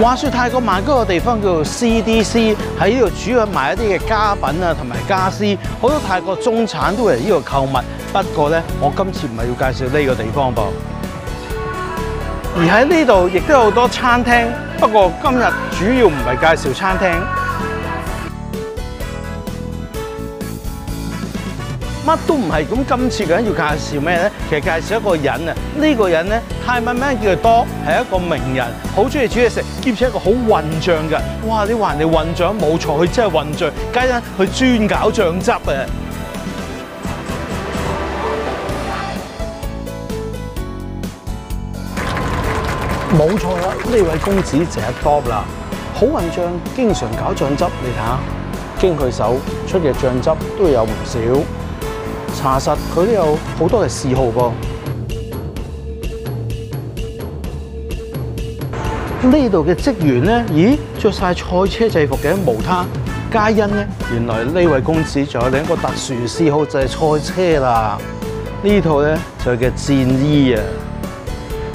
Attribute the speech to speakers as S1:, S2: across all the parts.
S1: 話說泰國曼谷個地方叫做 CDC，喺呢度主要賣一啲嘅家品啊同埋家私，好多泰國中產都嚟呢度購物。不過呢，我今次唔係要介紹呢個地方噃，而喺呢度亦都有好多餐廳。不過今日主要唔係介紹餐廳。乜都唔係咁，今次嘅人要介紹咩咧？其實介紹一個人啊，呢、這個人咧泰文名叫做多，係一個名人，好中意煮嘢食，兼且一個好混醬嘅。哇！你話人哋混醬冇錯，佢真係混醬，皆因佢專搞醬汁啊！冇錯啦，呢位公子就係多啦，好混醬，經常搞醬汁，你睇下，經佢手出嘅醬汁都有唔少。查實佢都有好多嘅嗜好噃。呢度嘅職員咧，咦，着晒賽車制服嘅無他，皆因咧，原來呢位公子仲有另一個特殊嗜好就係賽車啦。呢套咧就係嘅戰衣啊，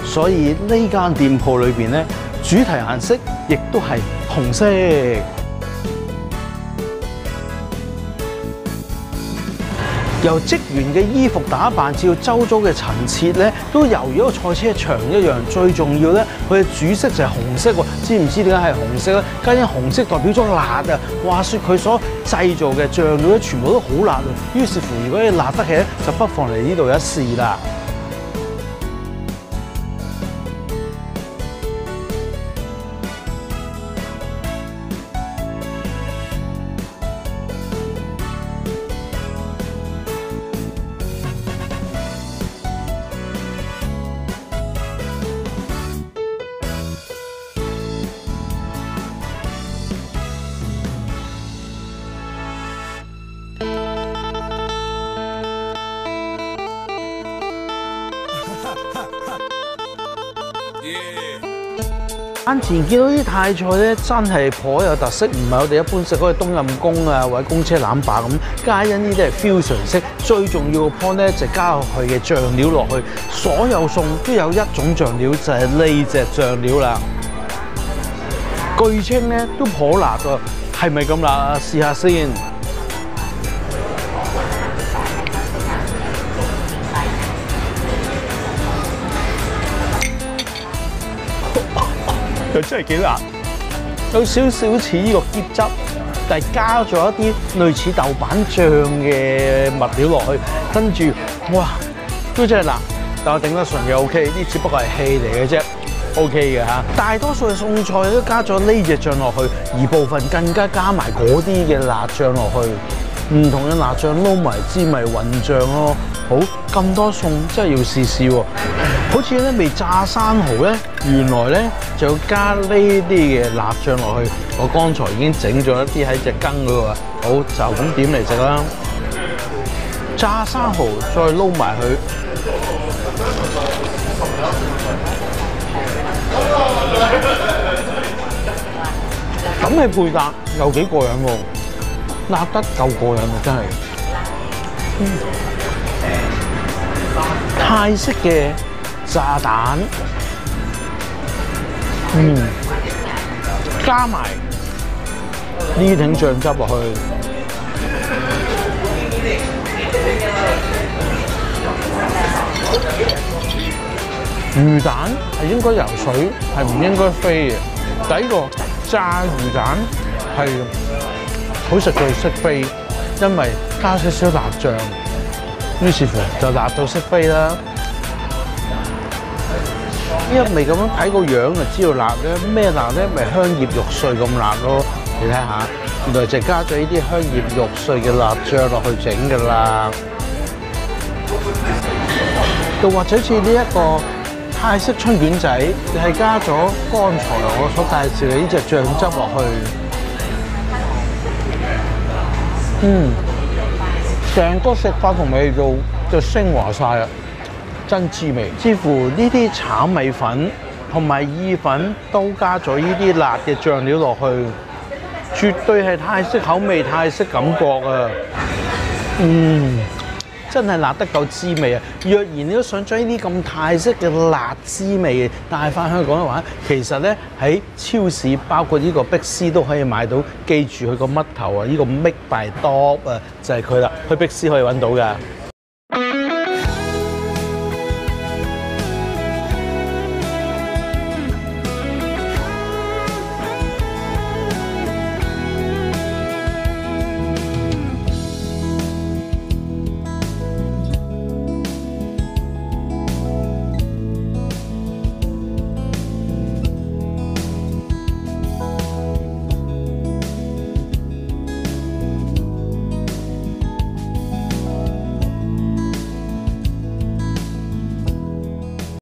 S1: 所以呢間店鋪裏邊咧，主題顏色亦都係紅色。由職員嘅衣服打扮至到周遭嘅陳設咧，都猶如一個賽車場一樣。最重要咧，佢嘅主色就係紅色喎。知唔知點解係紅色咧？皆因紅色代表咗辣啊！話說佢所製造嘅醬料咧，全部都好辣啊！於是乎，如果你辣得起咧，就不妨嚟呢度一試啦。眼前見到啲泰菜咧，真係頗有特色，唔係我哋一般食嗰個冬陰功啊，或者公車腩霸咁。皆因呢啲係 fusion 式，最重要嘅 point 咧就加落去嘅醬料落去，所有餸都有一種醬料，就係呢隻醬料啦。據稱咧都頗辣㗎，係咪咁辣啊？試下先。佢真係幾辣，有少少似呢個醃汁，但係加咗一啲類似豆瓣醬嘅物料落去，跟住哇都真係辣，但我頂得順嘅 OK，呢只不過係氣嚟嘅啫，OK 嘅嚇。大多數嘅餸菜都加咗呢隻醬落去，而部分更加加埋嗰啲嘅辣醬落去，唔同嘅辣醬撈埋芝麻混醬咯。好，咁多餸真係要試試喎。好似咧味炸生蠔咧，原來咧就要加呢啲嘅辣醬落去。我剛才已經整咗一啲喺隻羹嗰度啊。好，就咁點嚟食啦。炸生蠔再撈埋佢，咁嘅配搭又幾過癮喎，辣得夠過癮啊！真係。泰式嘅炸蛋，嗯，加埋呢挺醬汁落去，魚蛋係應該游水，係唔應該飛嘅。第一個炸魚蛋係好實在識飛，因為加少少辣醬。於是乎就辣到識飛啦！一味咁樣睇個樣就知道辣咧，咩辣咧？咪香葉肉碎咁辣咯！你睇下，原來就加咗呢啲香葉肉碎嘅辣醬落去整㗎啦。又或者似呢一個泰式春卷仔，就係加咗剛才我所介紹嘅呢隻醬汁落去，嗯。成個食法同味道就昇華晒啦，真滋味。似乎呢啲炒米粉同埋意粉都加咗呢啲辣嘅醬料落去，絕對係泰式口味、泰式感覺啊！嗯，真係辣得夠滋味啊！若然你都想將呢啲咁泰式嘅辣滋味帶翻香港嘅話，其實咧喺超市包括呢個碧斯都可以買到。記住佢個乜頭啊！呢個 Make by Dog 啊，就係佢啦，去碧斯可以揾到㗎。